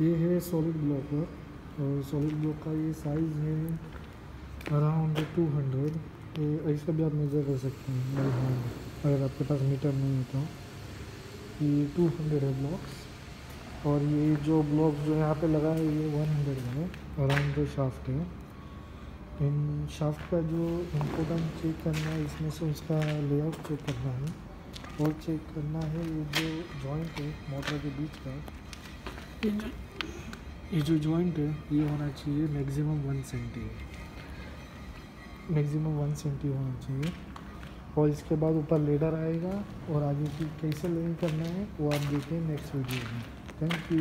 ये है solid block और सॉलिड ब्लॉक का ये साइज़ है अराउंड टू हंड्रेड ऐसा भी आप मेज़र कर सकते हैं। बाई हैंड अगर आपके पास मीटर नहीं है तो। ये टू हंड्रेड है ब्लॉक्स और ये जो ब्लॉक जो यहाँ पे लगा है ये वन हंड्रेड का है। अराउंड जो शाफ्ट है। इन शाफ्ट का जो इम्पोर्टेंट चेक करना है, इसमें से उसका लेआउट चेक करना है। और चेक करना है ये जो जॉइंट है मोटर के बीच का। ये जो ये जो जॉइंट है, ये होना चाहिए maximum one centi maximum one centi होना चाहिए। और इसके बाद ऊपर लेडर आएगा और आगे की कैसे लिंक करना है, वो आप देखें नेक्स्ट वीडियो में। Thank you